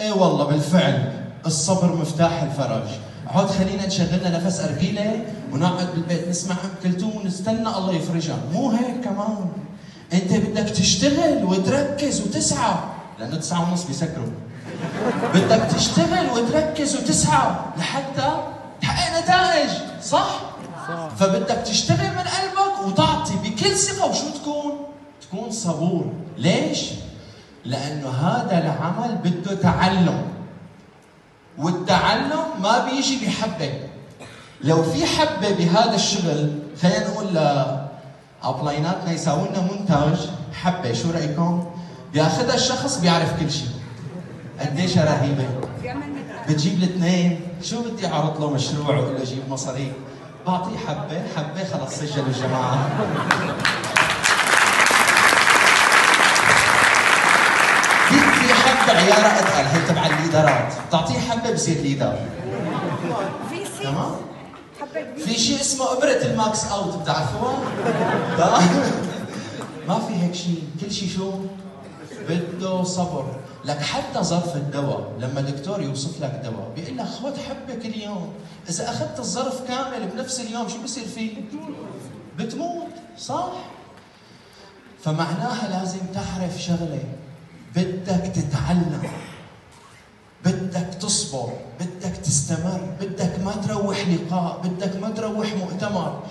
إيه والله بالفعل. الصبر مفتاح الفرج. عود خلينا نشغلنا نفس أرجيلة ونقعد بالبيت نسمع ام كلثوم ونستنى الله يفرجها. مو هيك كمان؟ أنت بدك تشتغل وتركز وتسعى. لأنه تسعة ونص بيسكروا. بدك تشتغل وتركز وتسعى لحتى تحقق نتائج صح؟ صح. فبدك تشتغل من قلبك وتعطي بكل ثقة. وشو تكون؟ تكون صبور. ليش؟ لأنه هذا العمل بده تعلم. والتعلم ما بيجي بحبة. لو في حبة بهذا الشغل خلينا نقول ابلايناتنا يساوي لنا منتج حبة. شو رأيكم؟ بياخذها الشخص بيعرف كل شيء. قديش رهيبة. بتجيب الاثنين. شو بدي أعرض له مشروع واقول له جيب مصاري؟ بعطيه حبة. حبة خلص سجلوا الجماعة. حبة عيارها اتقل هي تبع الليدرات بتعطيه حبة بصير leader تمام؟ في شيء اسمه أبرة ال max out بتعرفوها؟ ما في هيك شيء. كل شيء شو؟ بده صبر. لك حتى ظرف الدواء لما الدكتور يوصف لك دواء بيقول لك خذ حبة كل يوم. إذا أخذت الظرف كامل بنفس اليوم شو بصير فيه؟ بتموت. صح؟ فمعناها لازم تعرف شغلة. بدك تتعلم بدك تصبر بدك تستمر بدك ما تروح لقاء بدك ما تروح مؤتمر.